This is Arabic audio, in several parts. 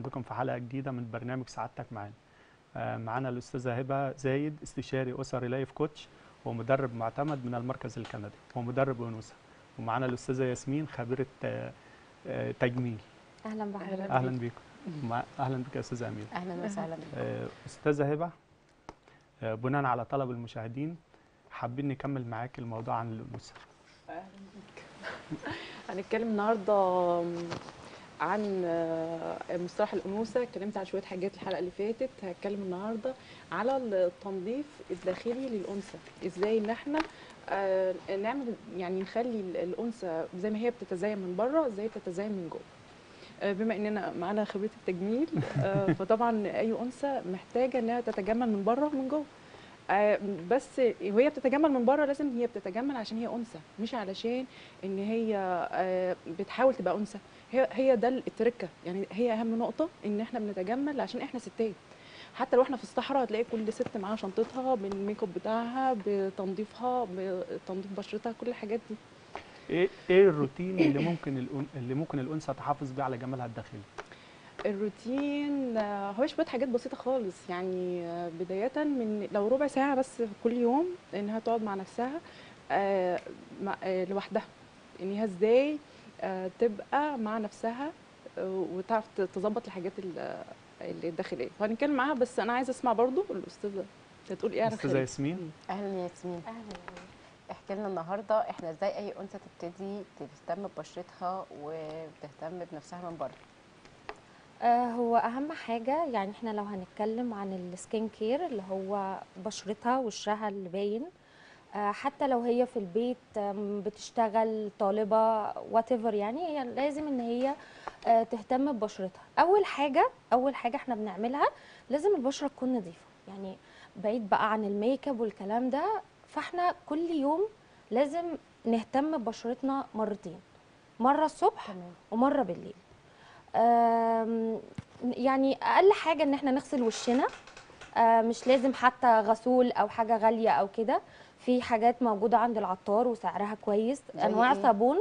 بكم في حلقة جديدة من برنامج سعادتك معانا. آه، معانا الأستاذة هبة زايد استشاري أسري لايف كوتش ومدرب معتمد من المركز الكندي ومدرب أنوثة ومعانا الأستاذة ياسمين خبيرة آه، آه، تجميل. أهلا بحضرتك. أهلا بيكم أهلا بك يا أستاذة أمير أهلا وسهلا بك أستاذة هبة آه، بناء على طلب المشاهدين حابين نكمل معاك الموضوع عن الأنوثة أهلا بيك. هنتكلم النهارده عن آه، مصطلح الانوثه اتكلمت عن شوية حاجات الحلقة اللي فاتت. هتكلم النهارده على التنظيف الداخلي للأنثى. إزاي إن إحنا آه، نعمل يعني نخلي الأنثى زي ما هي بتتزين من بره إزاي تتزين من جوه. آه، بما إننا معانا خبرة التجميل فطبعا أي أنثى محتاجة إنها تتجمل من بره ومن جوه. بس وهي بتتجمل من بره لازم هي بتتجمل عشان هي أنثى مش علشان إن هي بتحاول تبقى أنثى. هي هي ده التركة. يعني هي أهم نقطة إن إحنا بنتجمل عشان إحنا ستات. حتى لو إحنا في الصحراء هتلاقي كل ست معاها شنطتها بالميك اب بتاعها بتنظيفها بتنظيف بشرتها كل الحاجات دي. إيه إيه الروتين اللي ممكن اللي ممكن الأنثى تحافظ بيه على جمالها الداخلي؟ الروتين آه، هو شوية حاجات بسيطة خالص. يعني آه، بداية من لو ربع ساعة بس كل يوم إنها تقعد مع نفسها آه، لوحدها. ان هي إزاي تبقى مع نفسها آه، وتعرف تظبط الحاجات ال- اللي الداخليه وهنتكلم معاها بس أنا عايزة أسمع برضو الأستاذة هتقول إيه على الخارج ياسمين؟ أهلا يا ياسمين. أهلا احكي لنا النهارده إحنا إزاي أي أنثى تبتدي تهتم ببشرتها وتهتم بنفسها من بره؟ آه هو أهم حاجة يعني إحنا لو هنتكلم عن ال skin care اللي هو بشرتها وشها اللي باين آه حتى لو هي في البيت بتشتغل طالبة وات يعني هي لازم إن هي آه تهتم ببشرتها. أول حاجة أول حاجة إحنا بنعملها لازم البشرة تكون نظيفة. يعني بعيد بقى عن ال make up والكلام ده فإحنا كل يوم لازم نهتم ببشرتنا مرتين. مرة الصبح تمام. ومرة بالليل. يعني أقل حاجة إن إحنا نغسل وشنا. آه، مش لازم حتى غسول أو حاجة غالية أو كده. في حاجات موجودة عند العطار وسعرها كويس. أنواع إيه؟ صابون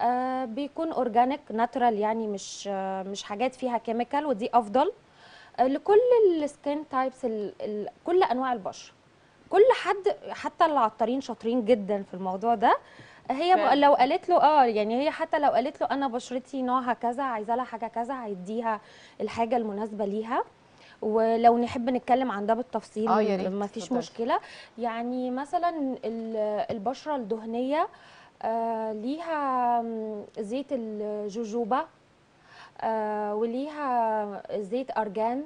آه، بيكون organic natural يعني مش آه، مش حاجات فيها chemical ودي أفضل. آه، لكل ال skin types كل أنواع البشره كل حد حتى العطارين شاطرين جدا في الموضوع ده. هي. لو قالت له آه يعني هي حتى لو قالت له أنا بشرتي نوعها كذا عايزة لها حاجة كذا هيديها الحاجة المناسبة ليها. ولو نحب نتكلم عن ده بالتفصيل آه، ما فيش. مشكلة. يعني مثلا ال- البشرة الدهنية آه ليها زيت الجوجوبا آه وليها زيت أرجان.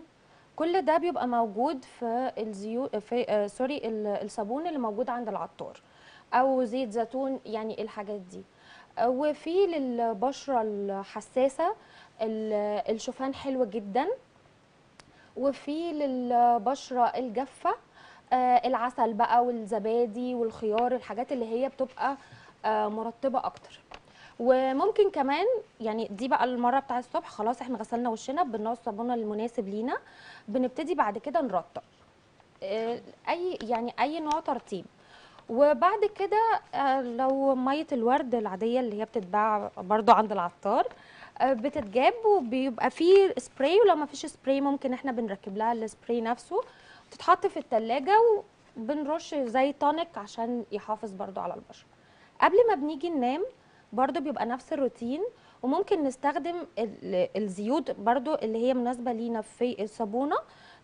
كل ده بيبقى موجود في الزيوت في آه سوري ال- الصابون اللي موجود عند العطار أو زيت زيتون يعني الحاجات دي. وفي للبشرة الحساسة ال- الشوفان حلو جدا. وفي للبشرة الجافة آه، العسل بقى والزبادي والخيار الحاجات اللي هي بتبقى آه، مرطبة أكتر. وممكن كمان يعني دي بقى المرة بتاع الصبح خلاص إحنا غسلنا وشنا بنوع الصابونه المناسب لينا بنبتدي بعد كده نرطب. آه، أي يعني أي نوع ترطيب. وبعد كده لو مية الورد العادية اللي هي بتتباع برضو عند العطار بتتجاب وبيبقى فيه سبراي ولو ما فيش سبراي ممكن إحنا بنركب لها السبراي نفسه. تتحط في التلاجة وبنرش زي tonic عشان يحافظ برضو على البشرة. قبل ما بنيجي ننام برضو بيبقى نفس الروتين وممكن نستخدم ال- الزيوت برضو اللي هي مناسبة لينا في الصابونة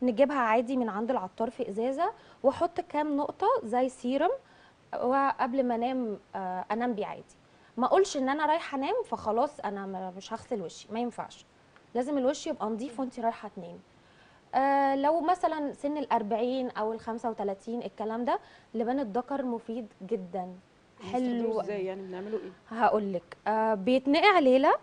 نجيبها عادي من عند العطار في إزازة وأحط كام نقطة زي سيرم وقبل ما أنام آه، أنام بيه عادي. ما اقولش ان أنا رايحه انام فخلاص أنا مش هغسل وشي ما ينفعش. لازم الوش يبقى نظيف وانت رايحه تنامي. آه لو مثلا سن الأربعين أو ال 35 الكلام ده لبان الذكر مفيد جدا. حلو. إزاي يعني؟ بنعمله إيه؟ هقول لك آه بيتنقع ليلة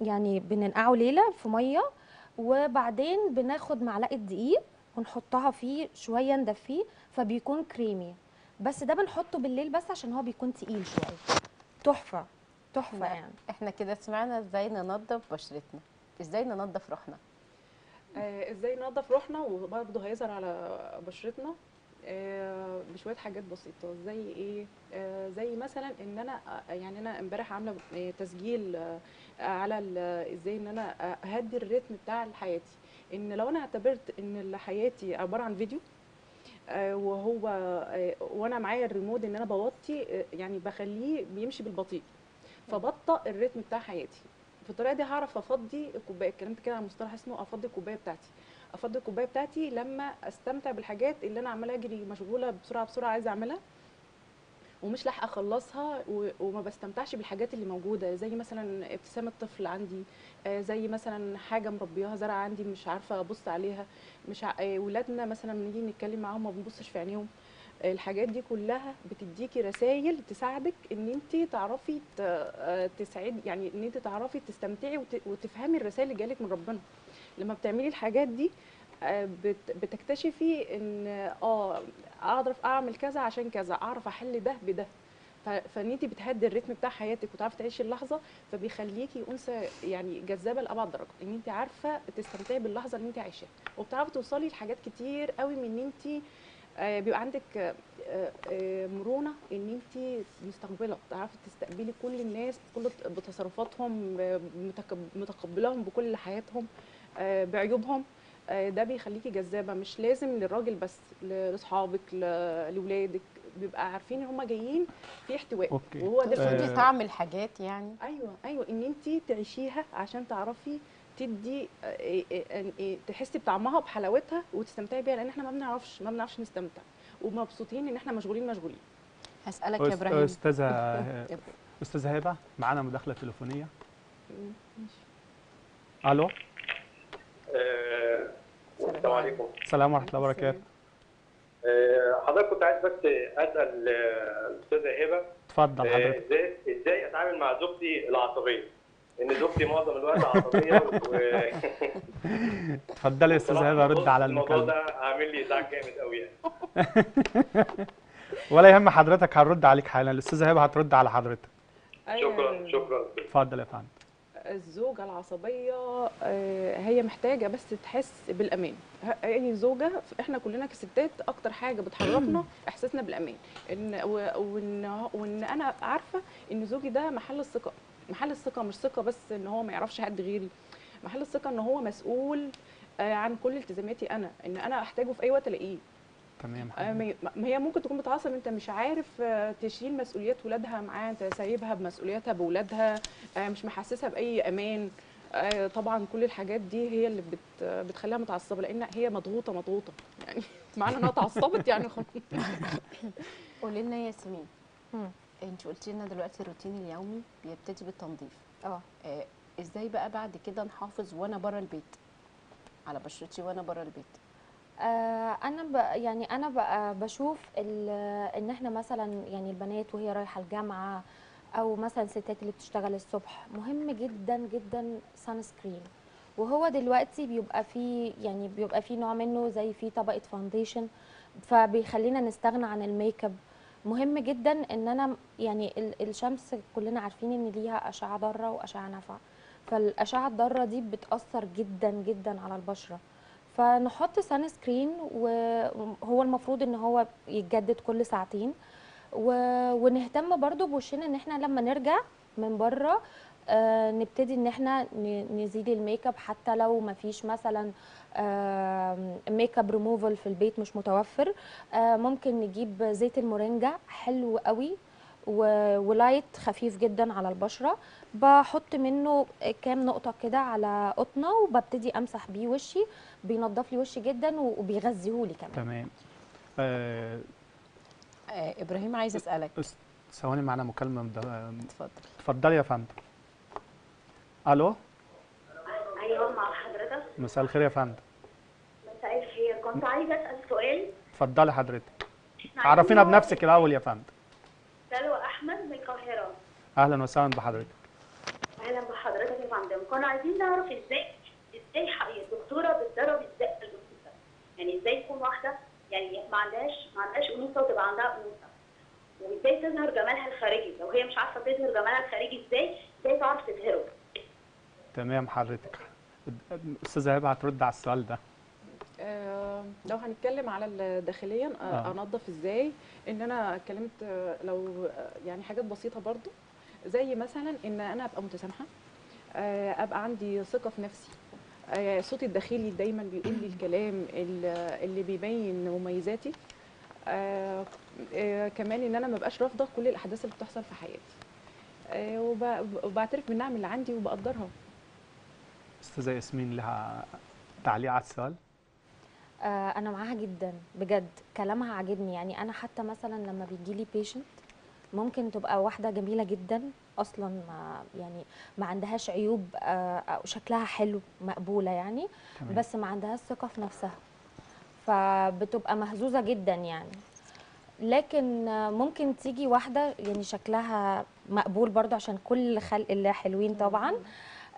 يعني بننقعه ليلة في مية وبعدين بناخد معلقة دقيق ونحطها فيه شوية ندفيه فبيكون كريمي. بس ده بنحطه بالليل بس عشان هو بيكون تقيل شوية. تحفة تحفة لا. يعني. إحنا كده سمعنا إزاي ننظف بشرتنا إزاي ننظف روحنا. آه، إزاي ننظف روحنا وبرضه هيظهر على بشرتنا. آه، بشوية حاجات بسيطة زي إيه؟ آه، زي مثلا إن أنا آه، يعني أنا إمبارح عاملة آه، تسجيل آه، على ال- إزاي إن أنا أهدي الريتم بتاع حياتي. إن لو أنا اعتبرت إن حياتي عبارة عن فيديو وهو آه، وأنا معايا الريموت إن أنا بوطي آه، يعني بخليه بيمشي بالبطيء فبطأ الريتم بتاع حياتي. في الطريقة دي هعرف أفضي الكوبايه اتكلمت كده عن مصطلح اسمه أفضي الكوبايه بتاعتي. أفضي الكوبايه بتاعتي لما أستمتع بالحاجات اللي أنا عمالة أجري مشغولة بسرعة بسرعة عايزة أعملها ومش لاحقة أخلصها وما بستمتعش بالحاجات اللي موجودة زي مثلا ابتسامة طفل عندي آه، زي مثلا حاجة مربياها زرع عندي مش عارفة أبص عليها مش ع... آه، ولادنا مثلا لما نيجي نتكلم معاهم ما بنبصش في عينيهم. آه، الحاجات دي كلها بتديكي رسائل تساعدك إن انت تعرفي ت- تسعدي يعني إن انت تعرفي تستمتعي وت- وتفهمي الرسائل اللي جالك من ربنا. لما بتعملي الحاجات دي بتكتشفي إن آه اعرف أعمل كذا عشان كذا أعرف أحل ده بده. فإن انت بتهدي الريتم بتاع حياتك وتعرفي تعيشي اللحظة فبيخليكي أنثى يعني جذابة لأبعد درجة. إن انت عارفة تستمتعي باللحظة اللي انت عايشاها وبتعرفي توصلي لحاجات كتير قوي من إن انت آه، بيبقى عندك آه، آه، مرونة إن انت مستقبلة. تعرفي تستقبلي كل الناس بكل بتصرفاتهم متقبلاهم بكل حياتهم بعيوبهم. ده بيخليكي جذابة. مش لازم للراجل بس لأصحابك لاولادك بيبقى عارفين إن هم جايين في احتواء. أوكي. وهو ده آه، طعم الحاجات يعني. أيوه أيوه. إن أنت تعيشيها عشان تعرفي تدي آه، إيه- إيه، تحسي بطعمها وبحلاوتها وتستمتعي بيها لأن إحنا ما بنعرفش ما بنعرفش نستمتع. ومبسوطين إن إحنا مشغولين مشغولين. هسألك يا إبراهيم. أستاذة أستاذة هبة معانا مداخلة تليفونية. ألو؟ آه، السلام عليكم. السلام ورحمة الله وبركاته. آه، حضرتك كنت عايز بس أسأل آه، الاستاذه هبة. اتفضل آه، حضرتك. إزاي إزاي أتعامل مع زوجتي العصبيه؟ ان زوجتي معظم الوقت عصبيه و اتفضلي يا أستاذة هبة رد على الموضوع المكالمة. ده عامل لي ازعاج جامد قوي يعني. ولا يهم حضرتك هنرد عليك حالا. الأستاذة هبة هترد على حضرتك. شكرا شكرا. اتفضل يا فندم. الزوجة العصبية آه، هي محتاجة بس تحس بالأمان. ه- أي زوجة إحنا كلنا كستات أكتر حاجة بتحركنا إحساسنا بالأمان. إن و- وإن وإن أنا عارفة إن زوجي ده محل الثقة. محل الثقة مش ثقة بس إن هو ما يعرفش حد غيري. محل الثقة إن هو مسؤول آه، عن كل التزاماتي أنا. إن أنا أحتاجه في أي وقت ألاقيه. تمام آه، هي ممكن تكون بتعصب انت مش عارف آه، تشيل مسؤوليات ولادها معاه انت سايبها بمسؤولياتها بولادها آه، مش محسسها بأي أمان. طبعا كل الحاجات دي هي اللي بت بتخليها متعصبة لأن هي مضغوطة مضغوطة. يعني معنى إنها اتعصبت يعني. خلاص قولي لنا يا ياسمين. انت قلتي لنا دلوقتي الروتين اليومي بيبتدي بالتنظيف. آه إزاي بقى بعد كده نحافظ وأنا بره البيت؟ على بشرتي وأنا بره البيت. أنا ب... يعني أنا بقى بشوف ال- إن إحنا مثلا يعني البنات وهي رايحة الجامعة أو مثلا الستات اللي بتشتغل الصبح مهم جدا جدا sunscreen وهو دلوقتي بيبقى فيه يعني بيبقى فيه نوع منه زي فيه طبقة foundation فبيخلينا نستغنى عن الميك اب مهم جدا إن أنا يعني ال- الشمس كلنا عارفين إن ليها أشعة ضارة وأشعة نافعة. فالأشعة الضارة دي بتأثر جدا جدا على البشرة. فنحط sunscreen وهو المفروض إن هو يتجدد كل ساعتين. ونهتم برضو بوشنا إن إحنا لما نرجع من بره آه نبتدي إن إحنا ن- نزيل الميك اب حتى لو ما فيش مثلا آه ميك اب ريموفال في البيت مش متوفر آه ممكن نجيب زيت المورينجا حلو قوي و light خفيف جدا على البشرة بحط منه كام نقطة كده على قطنة وببتدي امسح بيه وشي بينضف لي وشي جدا وبيغذيهولي كمان. تمام. آه، آه إبراهيم عايز أسألك. ثواني معانا مكالمة مد- اتفضل. اتفضلي يا فندم. ألو؟ أيوه مع حضرتك. مساء الخير يا فندم. مساء الخير. كنت عايزة أسأل سؤال. اتفضلي حضرتك. عرفينا بنفسك الأول يا فندم. سلوى أحمد من القاهرة. أهلا وسهلا بحضرتك. كنا عايزين نعرف إزاي إزاي الدكتورة بتدرب إزاي الانوثه يعني إزاي تكون واحدة يعني ما عندهاش ما عندهاش أنوثة وتبقى عندها أنوثة. وازاي تظهر جمالها الخارجي. لو هي مش عارفة تظهر جمالها الخارجي إزاي إزاي تعرف تظهره؟ تمام حضرتك. أستاذة هبة هترد على السؤال ده. آه، لو هنتكلم على داخليا آه،. أنظف إزاي؟ إن أنا اتكلمت آه، لو يعني حاجات بسيطة برضو. زي مثلا إن أنا أبقى متسامحة. أبقى عندي ثقة في نفسي. آه، صوتي الداخلي دايما بيقول لي الكلام ال- اللي بيبين مميزاتي. آه، آه، كمان إن أنا ما بقاش رافضة كل الأحداث اللي بتحصل في حياتي. آه، وب- وبعترف بالنعم اللي عندي وبقدرها. أستاذة ياسمين لها تعليق على السؤال؟ آه، أنا معاها جدا. بجد كلامها عاجبني. يعني أنا حتى مثلا لما بيجي لي بيشنت ممكن تبقى واحدة جميلة جدا. أصلا ما يعني ما عندهاش عيوب آه، أو شكلها حلو مقبولة يعني تمام. بس ما عندهاش ثقة في نفسها. فبتبقى مهزوزة جدا يعني. لكن ممكن تيجي واحدة يعني شكلها مقبول برضو عشان كل خلق الله حلوين طبعا.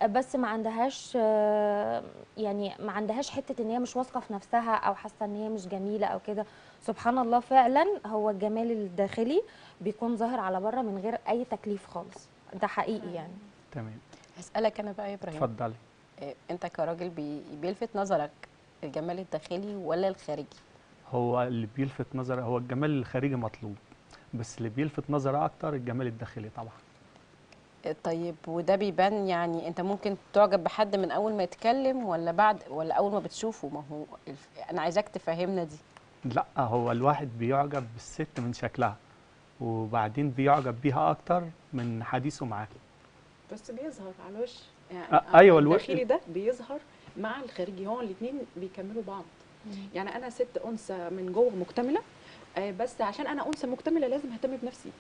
بس ما عندهاش آه، يعني ما عندهاش حتة إن هي مش واثقة في نفسها أو حاسة إن هي مش جميلة أو كده. سبحان الله فعلا هو الجمال الداخلي بيكون ظاهر على بره من غير أي تكليف خالص. ده حقيقي يعني. تمام. هسألك أنا بقى يا إبراهيم. اتفضلي. إيه، أنت كراجل بي... بيلفت نظرك الجمال الداخلي ولا الخارجي؟ هو اللي بيلفت نظر هو الجمال الخارجي مطلوب بس اللي بيلفت نظري أكتر الجمال الداخلي طبعا. طيب وده بيبان يعني أنت ممكن تعجب بحد من أول ما يتكلم ولا بعد ولا أول ما بتشوفه؟ ما هو الف... أنا عايزاك تفهمنا دي. لا هو الواحد بيعجب بالست من شكلها وبعدين بيعجب بيها أكتر من حديثه معاها. بس بيظهر على الوش. يعني آه، أيوة، الو- الداخلي ده بيظهر مع الخارجي هو الاثنين بيكملوا بعض. يعني أنا ست أنثى من جوه مكتملة آه، بس عشان أنا أنثى مكتملة لازم أهتم بنفسي.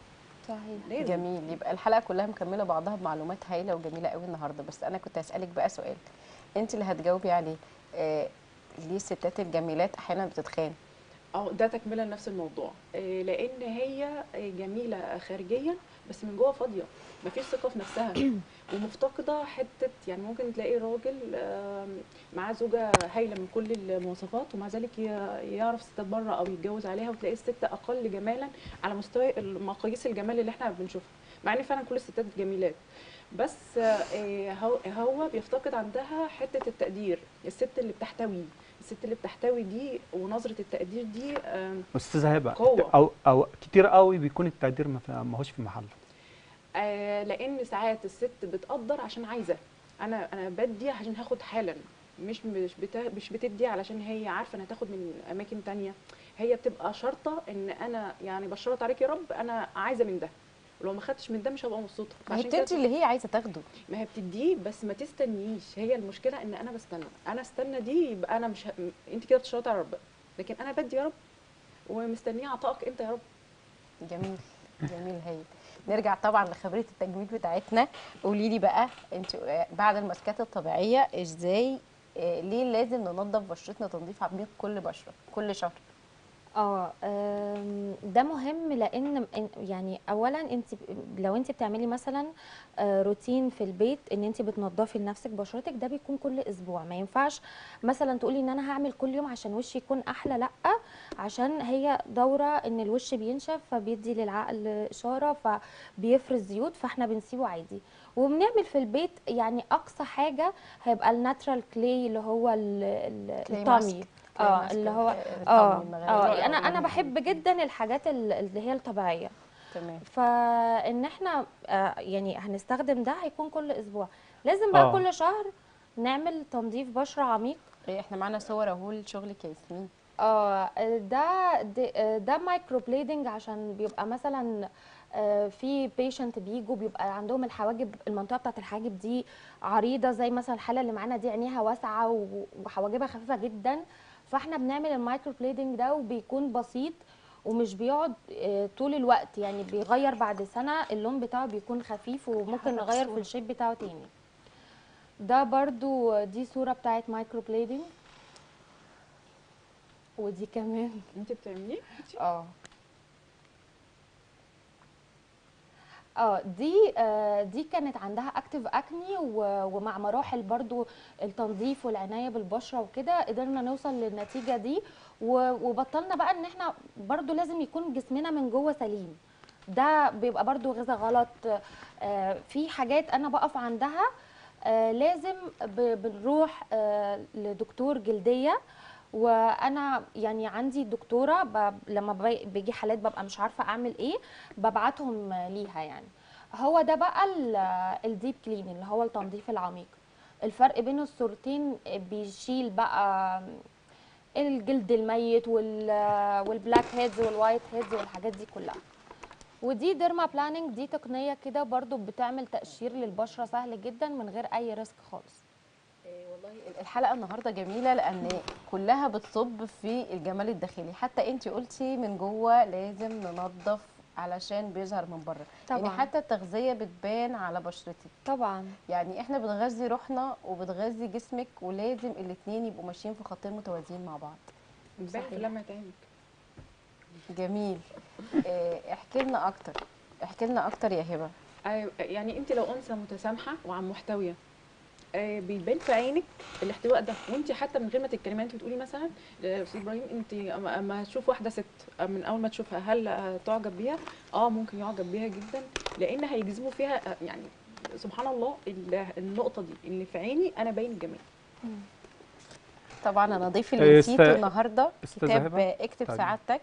صحيح. جميل. يبقى الحلقة كلها مكملة بعضها بمعلومات هايلة وجميلة قوي النهاردة. بس أنا كنت هسألك بقى سؤال. أنت اللي هتجاوبي عليه. آه ليه الستات الجميلات أحيانا بتتخان؟ آه ده تكملة لنفس الموضوع. آه، لأن هي آه، جميلة خارجيا بس من جوه فاضية. مفيش ثقة في نفسها. ومفتقدة حتة يعني ممكن تلاقي راجل معاه زوجة هايلة من كل المواصفات ومع ذلك يعرف ستات بره أو يتجوز عليها وتلاقي الست أقل جمالا على مستوى مقاييس الجمال اللي إحنا بنشوفها. مع إن فعلا كل الستات جميلات. بس آه، هو هو بيفتقد عندها حتة التقدير. الست اللي بتحتوي. الست اللي بتحتوي دي ونظرة التقدير دي أستاذة هبة. أو أو كتير قوي بيكون التقدير ما هوش في محله. آه، لأن ساعات الست بتقدر عشان عايزة. أنا أنا بدي عشان هاخد حالا. مش مش مش بتدي علشان هي عارفة إنها تاخد من أماكن تانية. هي بتبقى شرطة إن أنا يعني بشرط عليك يا رب أنا عايزة من ده. ولو ما خدتش من ده مش هبقى مبسوطة. ما هي بتدي اللي هي عايزة تاخده. ما هي بتديه بس ما تستنيش. هي المشكلة إن أنا بستنى. أنا استنى دي يبقى أنا مش ه... أنت كده بتشرطي على ربنا. لكن أنا بدي يا رب ومستنية عطائك أنت يا رب. جميل. جميل هايل. نرجع طبعا لخبرة التجميل بتاعتنا. قولي لي بقى أنت بعد الماسكات الطبيعية إزاي آه، ليه لازم ننظف بشرتنا تنظيف عميق كل بشرة كل شهر؟ آه ده مهم لأن يعني اولا انت لو انت بتعملي مثلا آه، روتين في البيت إن انت بتنضفي لنفسك بشرتك ده بيكون كل أسبوع. ما ينفعش مثلا تقولي إن أنا هعمل كل يوم عشان وشي يكون أحلى لأ عشان هي دورة إن الوش بينشف فبيدي للعقل إشارة فبيفرز زيوت فإحنا بنسيبه عادي. وبنعمل في البيت يعني أقصى حاجة هيبقى ال natural clay اللي هو الطمي. آه اللي هو آه آه أنا أنا بحب جدا الحاجات ال- اللي هي الطبيعية. تمام. فإن إحنا آه يعني هنستخدم ده هيكون كل أسبوع. لازم بقى آه. كل شهر نعمل تنظيف بشرة عميق. إيه، إحنا معانا صور أهو لشغلك يا ياسمين آه ده ده, آه، microblading عشان بيبقى مثلا آه، في patient بيجوا بيبقى عندهم الحواجب المنطقة بتاعت الحاجب دي عريضة زي مثلا الحالة اللي معانا دي عينيها واسعة وحواجبها خفيفة جدا. فاحنا بنعمل ال microblading ده وبيكون بسيط ومش بيقعد آه، طول الوقت يعني بيغير بعد سنة اللون بتاعه بيكون خفيف وممكن نغير في. ال shape بتاعه تاني. ده برضو دي صورة بتاعت microblading. ودي كمان. انت بتعمليه؟ آه. آه دي آه دي كانت عندها اكتيف اكني ومع مراحل برضو التنظيف والعناية بالبشرة وكده قدرنا نوصل للنتيجة دي. وبطلنا بقى إن إحنا برضو لازم يكون جسمنا من جوه سليم. ده بيبقى برضو غذاء غلط. آه في حاجات أنا بقف عندها آه لازم بنروح آه لدكتور جلدية. وأنا يعني عندي دكتوره. لما بي- بيجي حالات ببقى مش عارفه اعمل إيه ببعتهم ليها يعني. هو ده بقى ال deep clean اللي هو التنظيف العميق. الفرق بين الصورتين بيشيل بقى الجلد الميت وال وال blackheads وال whiteheads والحاجات دي كلها. ودي dermaplaning دي تقنية كده برضو بتعمل تقشير للبشرة سهل جدا من غير أي risk خالص. الحلقة النهارده جميلة لأن كلها بتصب في الجمال الداخلي. حتى انت قلتي من جوه لازم ننظف علشان بيظهر من بره. يعني طبعاً. حتى التغذية بتبان على بشرتك. طبعا. يعني إحنا بنغذي روحنا وبتغذي جسمك ولازم الاثنين يبقوا ماشيين في خطين متوازيين مع بعض. بتبان في لمعه عينك جميل. إيه، احكي لنا أكتر. احكي لنا أكتر يا هبة. أيوة، يعني انت لو أنثى متسامحة وعن محتوية آه، بيبان في عينك الاحتواء ده. وانت حتى من غير ما تتكلمي انت بتقولي مثلا يا أستاذ إبراهيم انت اما تشوف واحدة ست آه، من أول ما تشوفها هل آه، تعجب بيها؟ آه ممكن يعجب بيها جدا لأن هيجذبوا فيها آه، يعني سبحان الله ال- النقطة دي اللي في عيني أنا باين الجمال طبعا أنا ضيف إيه، اللي است- نسيته النهارده أستاذة كتاب؟ اكتب طيب. سعادتك.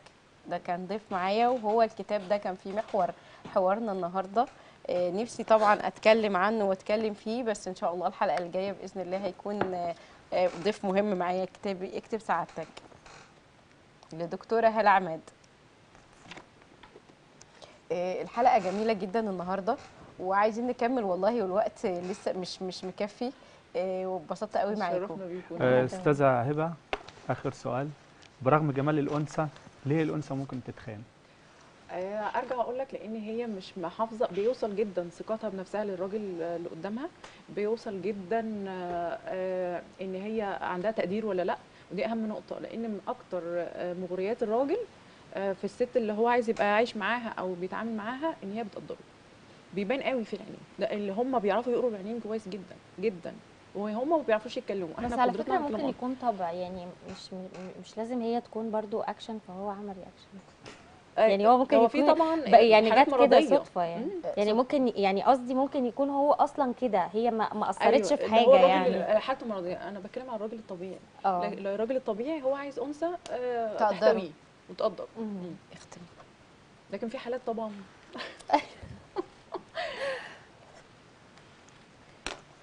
ده كان ضيف معايا وهو الكتاب ده كان فيه محور حوارنا النهارده. آه، نفسي طبعا أتكلم عنه وأتكلم فيه بس إن شاء الله الحلقة الجاية بإذن الله هيكون آه، آه، ضيف مهم معايا. كتابي اكتب سعادتك. لدكتورة هالة عماد. آه، الحلقة جميلة جدا النهارده وعايزين نكمل والله والوقت لسه مش مش مكفي. آه، واتبسطت قوي معاكم. آه، أستاذة هبة آخر سؤال. برغم جمال الأنثى ليه الأنثى ممكن تتخان؟ آه، أرجع أقول لك لأن هي مش محافظة بيوصل جدا ثقتها بنفسها للراجل آه، اللي قدامها بيوصل جدا آه، آه، إن هي عندها تقدير ولا لأ. ودي أهم نقطة لأن من أكتر آه، مغريات الراجل آه، في الست اللي هو عايز يبقى عايش معاها أو بيتعامل معاها إن هي بتقدره. بيبان قوي في العينين. ده اللي هم بيعرفوا يقروا العينين كويس جدا جدا. وهم ما بيعرفوش يتكلموا. بس على فكرة ممكن يكون طبع يعني مش مش لازم هي تكون برضو اكشن فهو عمل reaction آه، يعني هو ممكن في يكون طبعا بقى يعني جت كده. صدفة يعني مم. يعني ممكن يعني قصدي ممكن يكون هو أصلا كده هي ما ما أثرتش أيوة، في هو حاجة الراجل يعني حالته مرضية أنا بتكلم عن الراجل الطبيعي آه لا- الراجل الطبيعي هو عايز أنثى آه، تقدره. تحتويه وتقدر مم. اختم لكن في حالات طبعا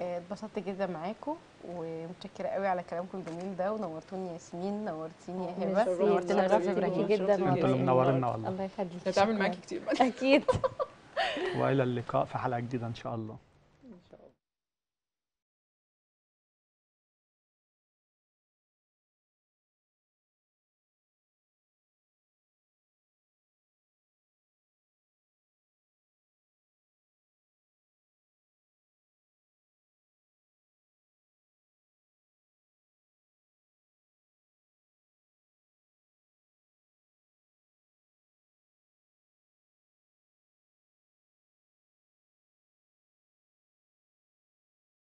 اتبسطت جدا معاكم ومتشكرة قوي على كلامكم الجميل ده ونورتوني ياسمين نورتيني يا هبه نورتنا أستاذ إبراهيم جدا. أنتوا اللي. منورنا والله الله يخليك. هتعامل شكراً. معاكي كتير أكيد. وإلى اللقاء في حلقة جديدة إن شاء الله.